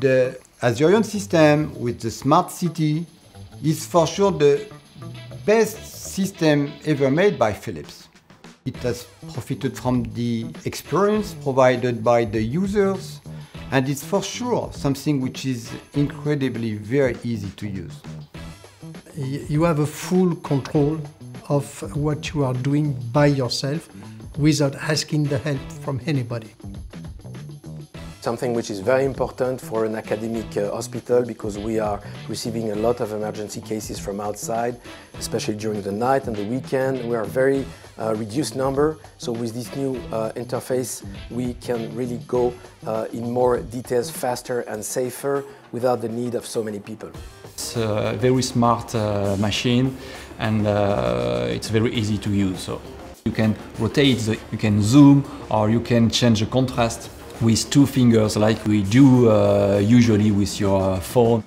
The Azurion system with the SmartCT is for sure the best system ever made by Philips. It has profited from the experience provided by the users and it's for sure something which is incredibly very easy to use. You have a full control of what you are doing by yourself without asking the help from anybody. Something which is very important for an academic uh, hospital because we are receiving a lot of emergency cases from outside, especially during the night and the weekend. We are very uh, reduced number, so with this new uh, interface we can really go uh, in more details faster and safer without the need of so many people. It's a very smart uh, machine and it's very easy to use. So you can rotate, you can zoom or you can change the contrast with two fingers like we do uh, usually with your phone.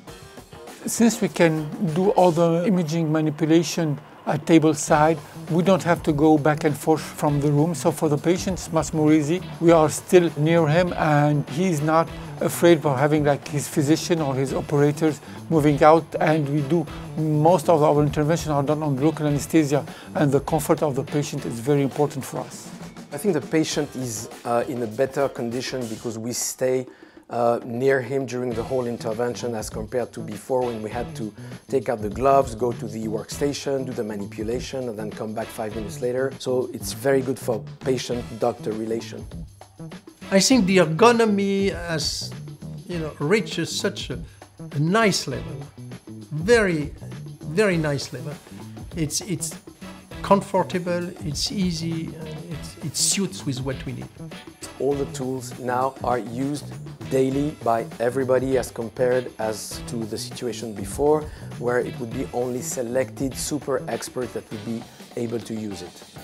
Since we can do all the imaging manipulation at table side, we don't have to go back and forth from the room. So for the patient, it's much more easy. We are still near him and he's not afraid of having like his physician or his operators moving out and we do most of our interventions are done on local anesthesia and the comfort of the patient is very important for us. I think the patient is uh, in a better condition because we stay uh, near him during the whole intervention as compared to before when we had to take out the gloves, go to the workstation, do the manipulation and then come back five minutes later. So it's very good for patient-doctor relation. I think the ergonomy has you know, reached such a, a nice level, very, very nice level. It's, it's comfortable, it's easy, it suits with what we need. All the tools now are used daily by everybody as compared as to the situation before where it would be only selected super experts that would be able to use it.